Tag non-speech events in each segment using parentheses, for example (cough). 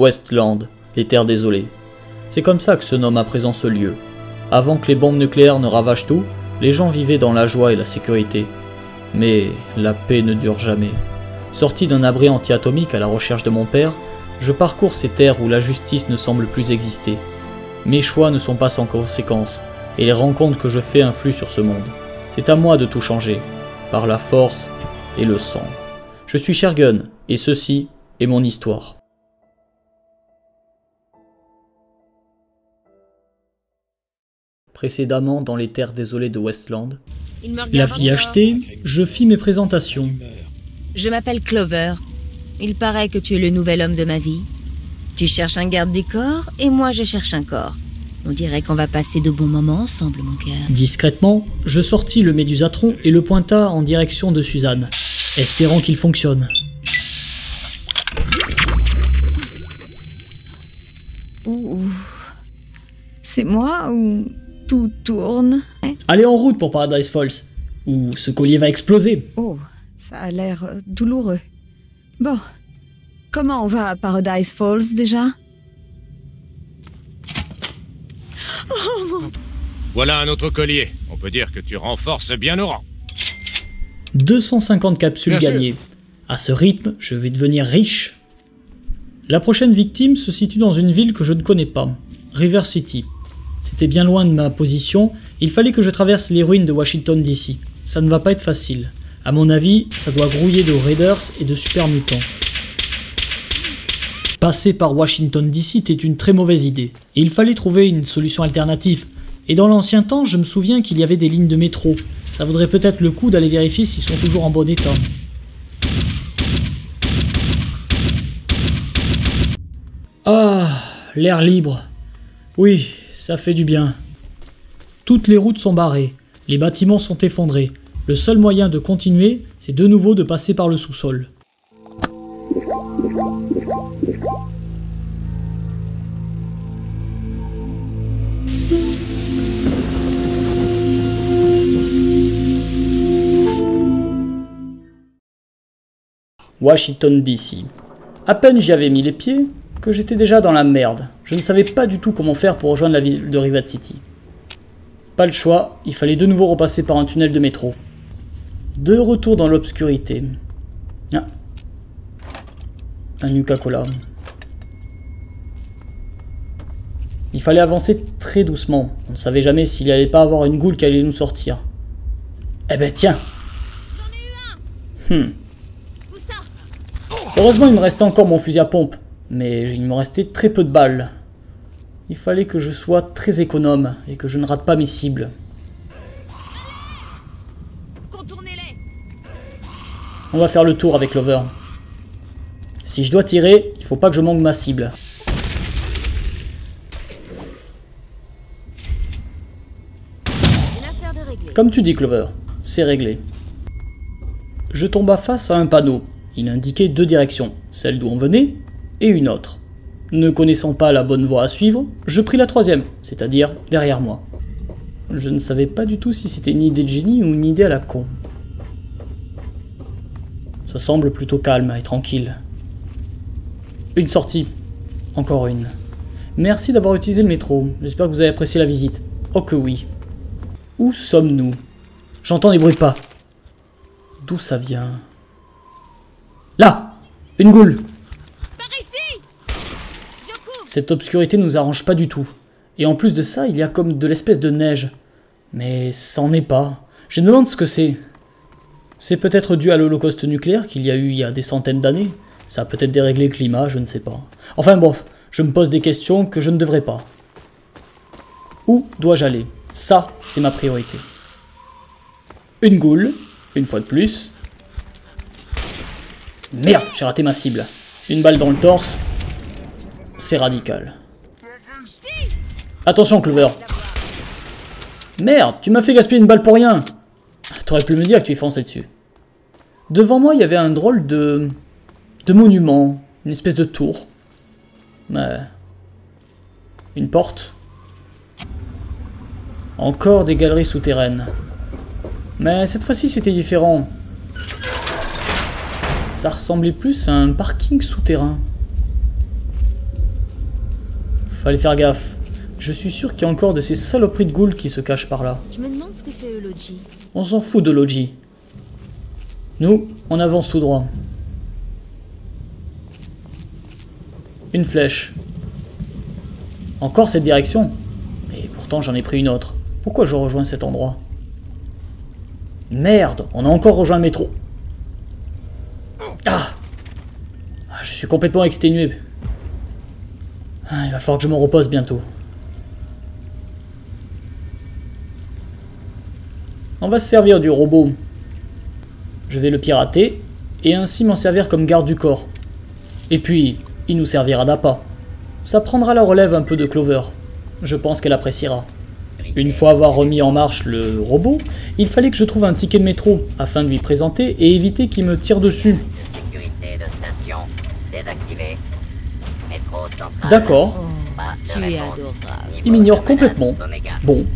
Westland, les terres désolées. C'est comme ça que se nomme à présent ce lieu. Avant que les bombes nucléaires ne ravagent tout, les gens vivaient dans la joie et la sécurité. Mais la paix ne dure jamais. Sorti d'un abri anti-atomique à la recherche de mon père, je parcours ces terres où la justice ne semble plus exister. Mes choix ne sont pas sans conséquences, et les rencontres que je fais influent sur ce monde. C'est à moi de tout changer, par la force et le sang. Je suis Shergun, et ceci est mon histoire. Précédemment dans les terres désolées de Westland, la fille achetée, je fis mes présentations. Je m'appelle Clover. Il paraît que tu es le nouvel homme de ma vie. Tu cherches un garde du corps et moi je cherche un corps. On dirait qu'on va passer de bons moments ensemble, mon cœur. Discrètement, je sortis le médusatron et le pointa en direction de Suzanne, espérant qu'il fonctionne. Ouh. C'est moi ou tout tourne Allez en route pour Paradise Falls, ou ce collier va exploser. Oh, ça a l'air euh, douloureux. Bon, comment on va à Paradise Falls déjà? Voilà un autre collier. On peut dire que tu renforces bien nos rangs. 250 capsules Bien sûr. gagnées. À ce rythme, je vais devenir riche. La prochaine victime se situe dans une ville que je ne connais pas, River City. C'était bien loin de ma position, il fallait que je traverse les ruines de Washington DC. Ça ne va pas être facile. À mon avis, ça doit grouiller de raiders et de super mutants. Passer par Washington DC était une très mauvaise idée, il fallait trouver une solution alternative. Et dans l'ancien temps, je me souviens qu'il y avait des lignes de métro. Ça vaudrait peut-être le coup d'aller vérifier s'ils sont toujours en bon état. Ah, l'air libre. Oui, ça fait du bien. Toutes les routes sont barrées, les bâtiments sont effondrés. Le seul moyen de continuer, c'est de nouveau de passer par le sous-sol. Washington DC. À peine j'y avais mis les pieds que j'étais déjà dans la merde. Je ne savais pas du tout comment faire pour rejoindre la ville de Rivat City. Pas le choix, il fallait de nouveau repasser par un tunnel de métro. De retour dans l'obscurité. Ah. Un Nuka-Cola. Il fallait avancer très doucement. On ne savait jamais s'il n'y allait pas avoir une goule qui allait nous sortir. Eh ben tiens Hmm. Heureusement, il me restait encore mon fusil à pompe, mais il me restait très peu de balles. Il fallait que je sois très économe et que je ne rate pas mes cibles. Contournez-les On va faire le tour avec Lover. Si je dois tirer, il faut pas que je manque ma cible. Comme tu dis, Clover, c'est réglé. Je tomba face à un panneau. Il indiquait deux directions, celle d'où on venait et une autre. Ne connaissant pas la bonne voie à suivre, je pris la troisième, c'est-à-dire derrière moi. Je ne savais pas du tout si c'était une idée de génie ou une idée à la con. Ça semble plutôt calme et tranquille. Une sortie. Encore une. Merci d'avoir utilisé le métro. J'espère que vous avez apprécié la visite. Oh que oui. Où sommes-nous? J'entends des bruits pas. D'où ça vient? Là Une goule Par ici Je couvre Cette obscurité nous arrange pas du tout. Et en plus de ça, il y a comme de l'espèce de neige. Mais n'en est pas. Je me demande ce que c'est. C'est peut-être dû à l'holocauste nucléaire qu'il y a eu il y a des centaines d'années. Ça a peut-être déréglé le climat, je ne sais pas. Enfin bon, je me pose des questions que je ne devrais pas. Où dois-je aller? Ça, c'est ma priorité. Une goule, une fois de plus. Merde, j'ai raté ma cible. Une balle dans le torse. C'est radical. Attention, Clover. Merde, tu m'as fait gaspiller une balle pour rien. T'aurais pu me dire que tu es foncé dessus. Devant moi, il y avait un drôle de... de monument. Une espèce de tour. Mais... Une porte. Encore des galeries souterraines. Mais cette fois-ci, c'était différent. Ça ressemblait plus à un parking souterrain. Fallait faire gaffe. Je suis sûr qu'il y a encore de ces saloperies de ghouls qui se cachent par là. Je me demande ce que fait Eulogie. On s'en fout de Logi. Nous, on avance tout droit. Une flèche. Encore cette direction Mais pourtant j'en ai pris une autre. Pourquoi je rejoins cet endroit? Merde, on a encore rejoint le métro. Ah Ah, Je suis complètement exténué. Ah, il va falloir que je me repose bientôt. On va se servir du robot. Je vais le pirater et ainsi m'en servir comme garde du corps. Et puis, il nous servira d'appât. Ça prendra la relève un peu de Clover. Je pense qu'elle appréciera. Une fois avoir remis en marche le robot, il fallait que je trouve un ticket de métro afin de lui présenter et éviter qu'il me tire dessus. D'accord, Tu es adorable. Niveau il m'ignore complètement. Bon,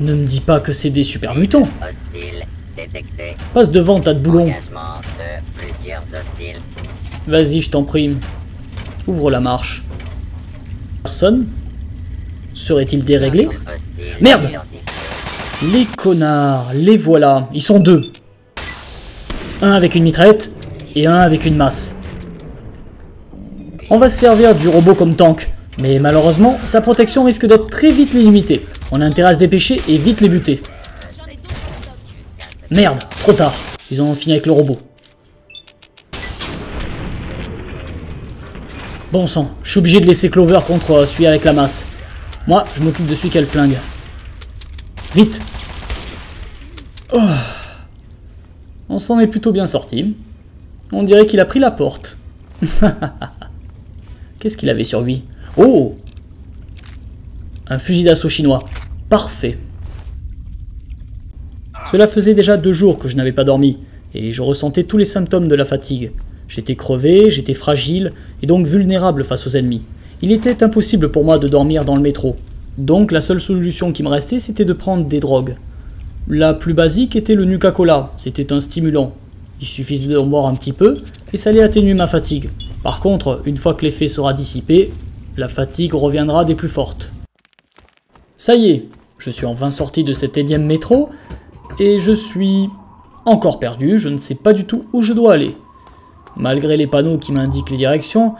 ne me dis pas que c'est des super mutants. Passe devant, tas de boulons. Vas-y, je t'en prie. Ouvre la marche. Personne Serait-il déréglé Merde. Les connards, les voilà. Ils sont deux. Un avec une mitraillette et un avec une masse. On va se servir du robot comme tank, mais malheureusement, sa protection risque d'être très vite limitée. On a intérêt à se dépêcher et vite les buter. Merde, trop tard. Ils ont fini avec le robot. Bon sang, je suis obligé de laisser Clover contre euh, celui avec la masse. Moi, je m'occupe de celui qui a le flingue. Vite Oh. On s'en est plutôt bien sorti. On dirait qu'il a pris la porte. (laughs) Qu'est-ce qu'il avait sur lui Oh Un fusil d'assaut chinois. Parfait. Cela faisait déjà deux jours que je n'avais pas dormi, et je ressentais tous les symptômes de la fatigue. J'étais crevé, j'étais fragile, et donc vulnérable face aux ennemis. Il était impossible pour moi de dormir dans le métro. Donc la seule solution qui me restait, c'était de prendre des drogues. La plus basique était le Nuka-Cola, c'était un stimulant. Il suffisait d'en boire un petit peu, et ça allait atténuer ma fatigue. Par contre, une fois que l'effet sera dissipé, la fatigue reviendra des plus fortes. Ça y est, je suis enfin sorti de cet énième métro, et je suis encore perdu, je ne sais pas du tout où je dois aller. Malgré les panneaux qui m'indiquent les directions,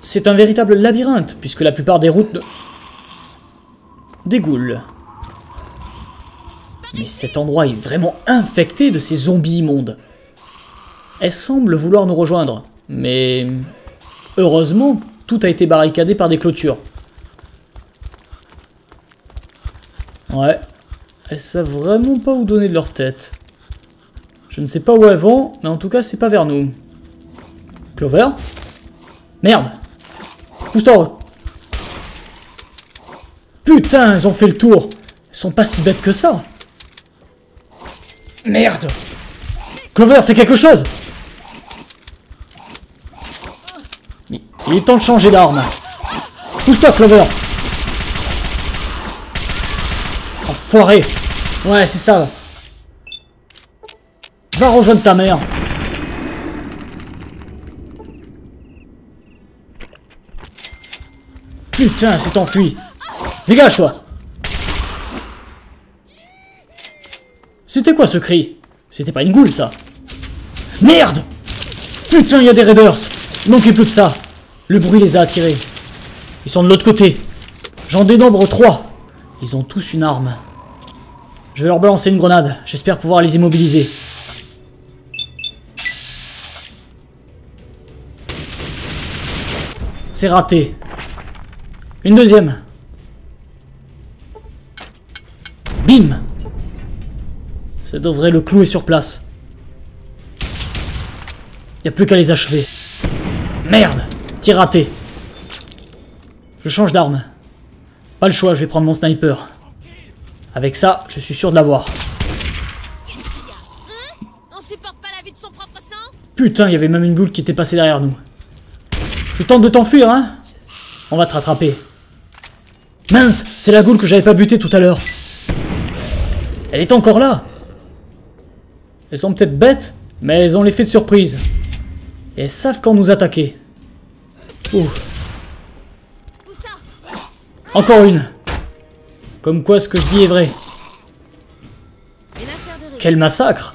c'est un véritable labyrinthe, puisque la plupart des routes ne... dégoulent. Mais cet endroit est vraiment infecté de ces zombies immondes. Elles semblent vouloir nous rejoindre, mais... Heureusement, tout a été barricadé par des clôtures. Ouais, elles savent vraiment pas où donner de leur tête. Je ne sais pas où elles vont, mais en tout cas, c'est pas vers nous. Clover Merde. Pousse-toi Putain, elles ont fait le tour. Elles sont pas si bêtes que ça. Merde. Clover, fais quelque chose Il est temps de changer d'arme. Pousse-toi, Clover Enfoiré Ouais, c'est ça. Va rejoindre ta mère. Putain, c'est enfui. Dégage-toi C'était quoi ce cri? C'était pas une goule, ça Merde Putain, il y a des raiders Il manquait plus que ça Le bruit les a attirés. Ils sont de l'autre côté. J'en dénombre trois. Ils ont tous une arme. Je vais leur balancer une grenade. J'espère pouvoir les immobiliser. C'est raté. Une deuxième. Bim Ça devrait le clouer sur place. Y a plus qu'à les achever. Merde Tir raté. Je change d'arme. Pas le choix, je vais prendre mon sniper. Avec ça, je suis sûr de l'avoir. On supporte pas la vue de son propre sang Putain, il y avait même une boule qui était passée derrière nous. Tu tentes de t'enfuir, hein On va te rattraper. Mince, c'est la goule que j'avais pas butée tout à l'heure. Elle est encore là. Elles sont peut-être bêtes, mais elles ont l'effet de surprise. Et elles savent quand nous attaquer. Ouh. Encore une Comme quoi ce que je dis est vrai. Quel massacre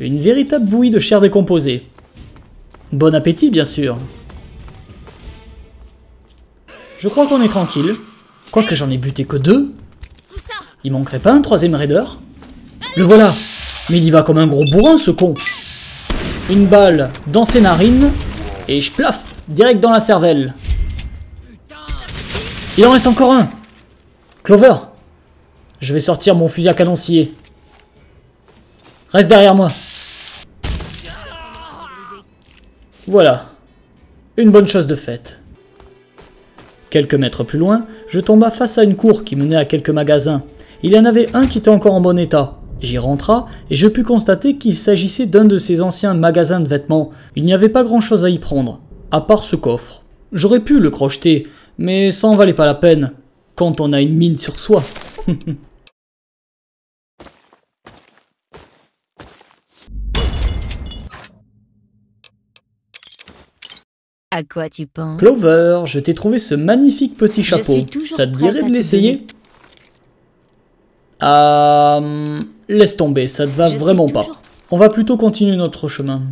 Une véritable bouillie de chair décomposée. Bon appétit, bien sûr. Je crois qu'on est tranquille. Quoique j'en ai buté que deux. Il manquerait pas un troisième raider Le voilà Mais il y va comme un gros bourrin, ce con Une balle dans ses narines, et je plaf Direct dans la cervelle. Il en reste encore un Clover Je vais sortir mon fusil à canon scié. Reste derrière moi. Voilà. Une bonne chose de faite. Quelques mètres plus loin, je tomba face à une cour qui menait à quelques magasins. Il y en avait un qui était encore en bon état. J'y rentra et je pus constater qu'il s'agissait d'un de ces anciens magasins de vêtements. Il n'y avait pas grand chose à y prendre, à part ce coffre. J'aurais pu le crocheter, mais ça en valait pas la peine, quand on a une mine sur soi. (laughs) À quoi tu penses? Clover, je t'ai trouvé ce magnifique petit chapeau. Ça te dirait de l'essayer? Ah... Laisse tomber, ça te va Je vraiment pas. On va plutôt continuer notre chemin.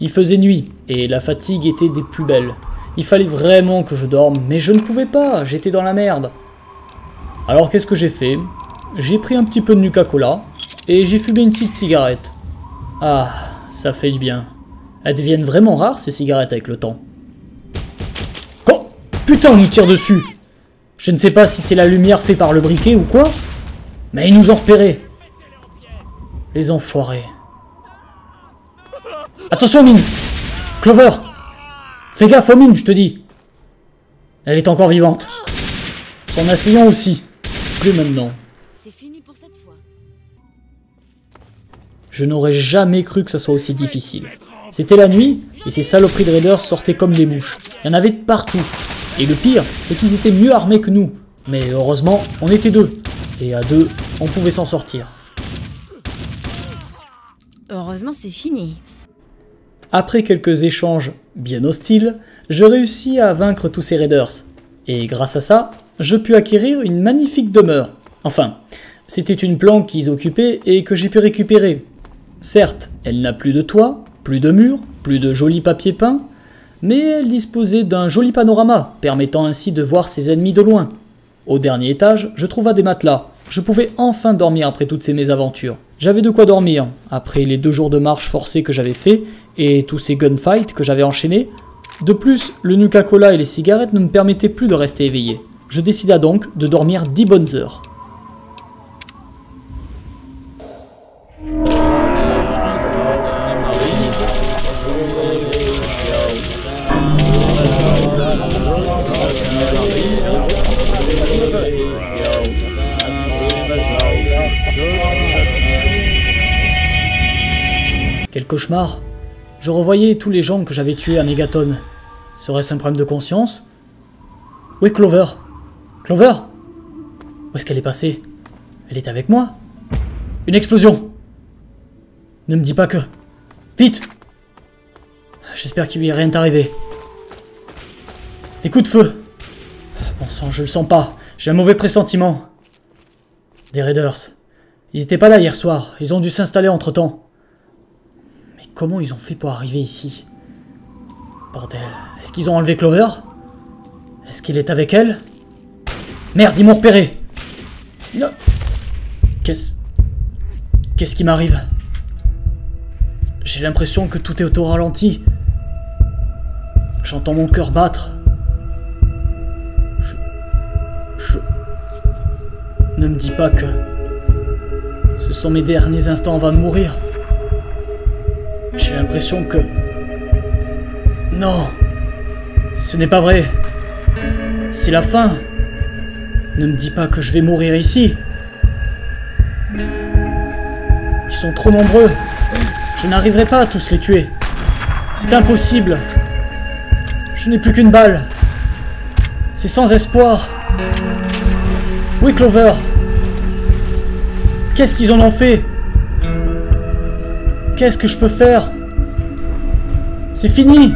Il faisait nuit, et la fatigue était des plus belles. Il fallait vraiment que je dorme, mais je ne pouvais pas, j'étais dans la merde. Alors qu'est-ce que j'ai fait? J'ai pris un petit peu de Nuka-Cola, et j'ai fumé une petite cigarette. Ah, ça fait du bien. Elles deviennent vraiment rares ces cigarettes avec le temps. Oh Putain, on nous tire dessus Je ne sais pas si c'est la lumière faite par le briquet ou quoi, mais ils nous ont repérés. Les enfoirés. Attention, mine Clover Fais gaffe aux mines, je te dis Elle est encore vivante. Son assaillant aussi. Plus maintenant. C'est fini pour cette fois. Je n'aurais jamais cru que ça soit aussi difficile. C'était la nuit, et ces saloperies de raiders sortaient comme des mouches. Il y en avait de partout. Et le pire, c'est qu'ils étaient mieux armés que nous. Mais heureusement, on était deux. Et à deux, on pouvait s'en sortir. Heureusement, c'est fini. Après quelques échanges bien hostiles, je réussis à vaincre tous ces raiders. Et grâce à ça, je pus acquérir une magnifique demeure. Enfin, c'était une planque qu'ils occupaient et que j'ai pu récupérer. Certes, elle n'a plus de toit, plus de murs, plus de jolis papiers peints, mais elle disposait d'un joli panorama, permettant ainsi de voir ses ennemis de loin. Au dernier étage, je trouva des matelas. Je pouvais enfin dormir après toutes ces mésaventures. J'avais de quoi dormir, après les deux jours de marche forcée que j'avais fait, et tous ces gunfights que j'avais enchaînés. De plus, le Nuka-Cola et les cigarettes ne me permettaient plus de rester éveillé. Je décida donc de dormir 10 bonnes heures. Quel cauchemar Je revoyais tous les gens que j'avais tués à Megaton. Serait-ce un problème de conscience? Où est Clover Clover Où est-ce qu'elle est passée? Elle est avec moi Une explosion Ne me dis pas que... Vite J'espère qu'il lui est rien arrivé. Des coups de feu Bon sang, je le sens pas. J'ai un mauvais pressentiment. Des raiders. Ils étaient pas là hier soir. Ils ont dû s'installer entre-temps. Comment ils ont fait pour arriver ici? Bordel. Est-ce qu'ils ont enlevé Clover? Est-ce qu'il est avec elle? Merde, ils m'ont repéré Non. Qu'est-ce... Qu'est-ce qui m'arrive? J'ai l'impression que tout est au ralenti. J'entends mon cœur battre. Je... Je... Ne me dis pas que... Ce sont mes derniers instants avant de mourir. J'ai l'impression que... Non Ce n'est pas vrai. C'est la fin Ne me dis pas que je vais mourir ici Ils sont trop nombreux. Je n'arriverai pas à tous les tuer. C'est impossible. Je n'ai plus qu'une balle. C'est sans espoir. Est Clover. Qu'est-ce qu'ils en ont fait? Qu'est-ce que je peux faire? C'est fini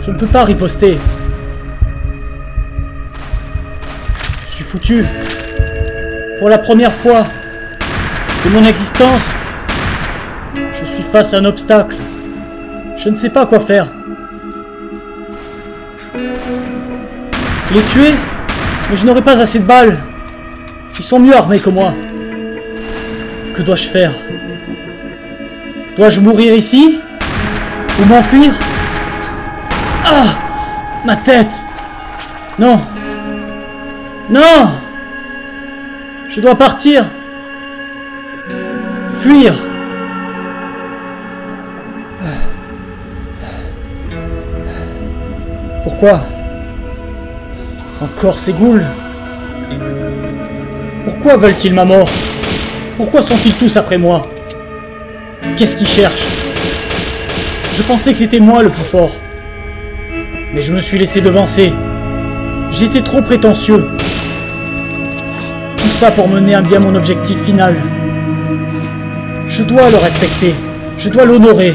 Je ne peux pas riposter. foutu. Pour la première fois de mon existence, je suis face à un obstacle. Je ne sais pas quoi faire. Les tuer Mais je n'aurai pas assez de balles. Ils sont mieux armés que moi. Que dois-je faire? Dois-je mourir ici? Ou m'enfuir Ah Ma tête. Non. Non. Je dois partir. Fuir. Pourquoi Encore ces ghouls Pourquoi veulent-ils ma mort? Pourquoi sont-ils tous après moi? Qu'est-ce qu'ils cherchent? Je pensais que c'était moi le plus fort. Mais je me suis laissé devancer. J'étais trop prétentieux. Tout ça pour mener à bien mon objectif final. Je dois le respecter. Je dois l'honorer.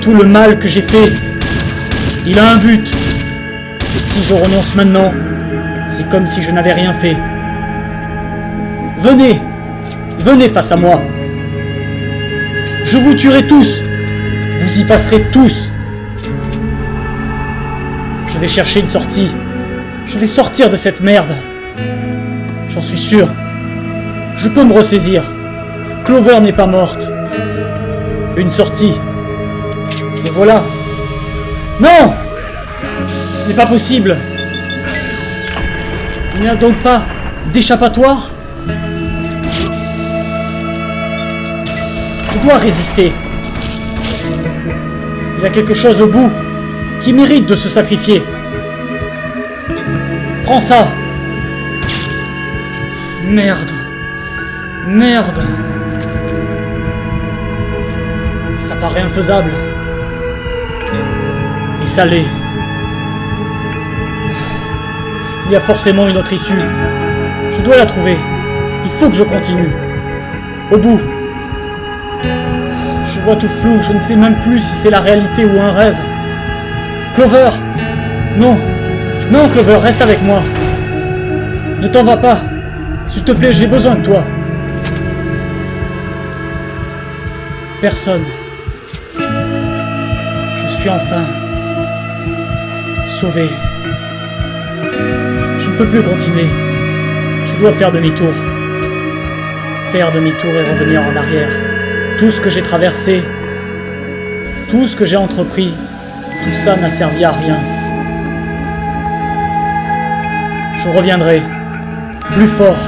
Tout le mal que j'ai fait, il a un but. Et si je renonce maintenant, c'est comme si je n'avais rien fait. Venez, venez face à moi. Je vous tuerai tous. Vous y passerez tous. Je vais chercher une sortie. Je vais sortir de cette merde. J'en suis sûr. Je peux me ressaisir. Clover n'est pas morte. Une sortie. Et voilà. Non Ce n'est pas possible. Il n'y a donc pas d'échappatoire? Je dois résister. Il y a quelque chose au bout qui mérite de se sacrifier. Prends ça. Merde. Merde. Ça paraît infaisable. Et ça l'est. Il y a forcément une autre issue. Je dois la trouver. Il faut que je continue. Au bout. Je vois tout flou, je ne sais même plus si c'est la réalité ou un rêve. Clover Non Non, Clover, reste avec moi. Ne t'en va pas. S'il te plaît, j'ai besoin de toi. Personne. Je suis enfin sauvé. Je ne peux plus continuer. Je dois faire demi-tour. Faire demi-tour et revenir en arrière. Tout ce que j'ai traversé, tout ce que j'ai entrepris, tout ça n'a servi à rien. Je reviendrai, plus fort,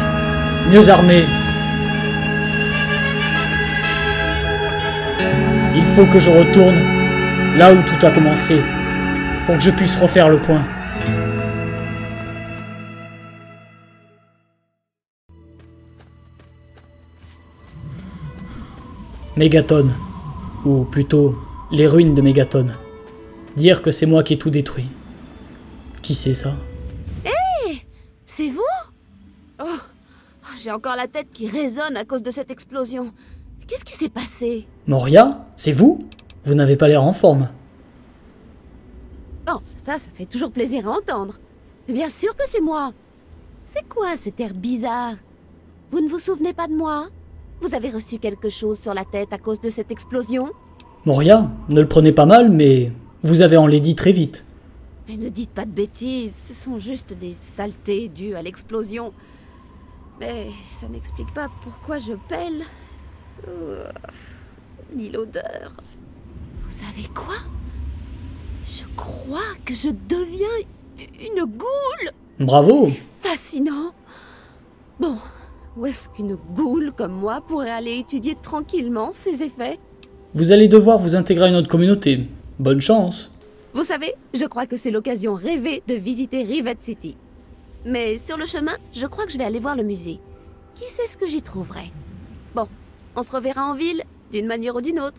mieux armé. Il faut que je retourne là où tout a commencé, pour que je puisse refaire le point. Mégaton, ou plutôt les ruines de Mégaton. Dire que c'est moi qui ai tout détruit. Qui c'est ça? C'est vous? Oh, j'ai encore la tête qui résonne à cause de cette explosion. Qu'est-ce qui s'est passé? Moria C'est vous? Vous n'avez pas l'air en forme. Oh, ça, ça fait toujours plaisir à entendre. Mais bien sûr que c'est moi. C'est quoi cet air bizarre? Vous ne vous souvenez pas de moi? Vous avez reçu quelque chose sur la tête à cause de cette explosion? Moria, ne le prenez pas mal, mais vous avez enlaidi très vite. Mais ne dites pas de bêtises, ce sont juste des saletés dues à l'explosion. Mais ça n'explique pas pourquoi je pèle. Euh, Ni l'odeur. Vous savez quoi? Je crois que je deviens une goule Bravo C'est fascinant Bon, où est-ce qu'une goule comme moi pourrait aller étudier tranquillement ses effets Vous allez devoir vous intégrer à une autre communauté. Bonne chance. Vous savez, je crois que c'est l'occasion rêvée de visiter Rivet City. Mais sur le chemin, je crois que je vais aller voir le musée. Qui sait ce que j'y trouverai? Bon, on se reverra en ville, d'une manière ou d'une autre.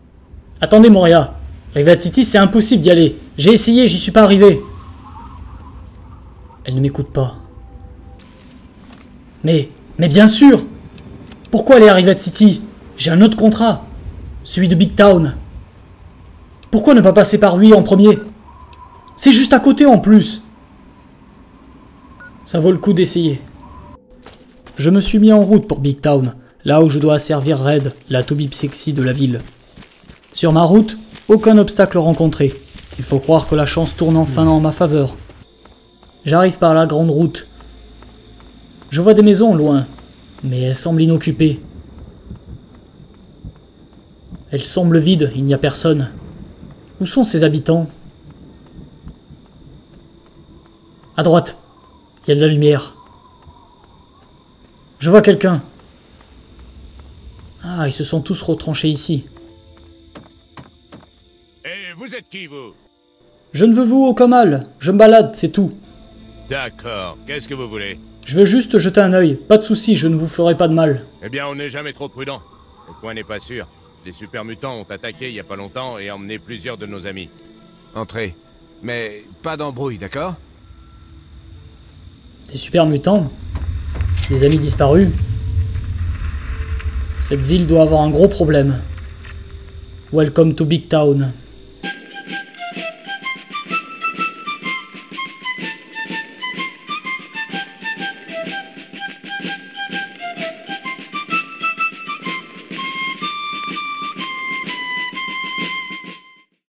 Attendez, Moria. Rivet City, c'est impossible d'y aller. J'ai essayé, j'y suis pas arrivé. Elle ne m'écoute pas. Mais, mais bien sûr Pourquoi aller à Rivet City J'ai un autre contrat. Celui de Big Town. Pourquoi ne pas passer par lui en premier? C'est juste à côté en plus. Ça vaut le coup d'essayer. Je me suis mis en route pour Big Town, là où je dois servir Red, la toubib sexy de la ville. Sur ma route, aucun obstacle rencontré. Il faut croire que la chance tourne enfin en ma faveur. J'arrive par la grande route. Je vois des maisons loin, mais elles semblent inoccupées. Elles semblent vides, il n'y a personne. Où sont ces habitants? À droite, il y a de la lumière. Je vois quelqu'un. Ah, ils se sont tous retranchés ici. Et vous êtes qui, vous? Je ne veux vous aucun mal, je me balade, c'est tout. D'accord, qu'est-ce que vous voulez? Je veux juste jeter un œil, pas de souci, je ne vous ferai pas de mal. Eh bien, on n'est jamais trop prudent. Le coin n'est pas sûr. Les super mutants ont attaqué il y a pas longtemps et emmené plusieurs de nos amis. Entrez. Mais pas d'embrouille, d'accord? Des super mutants? Des amis disparus? Cette ville doit avoir un gros problème. Welcome to Big Town.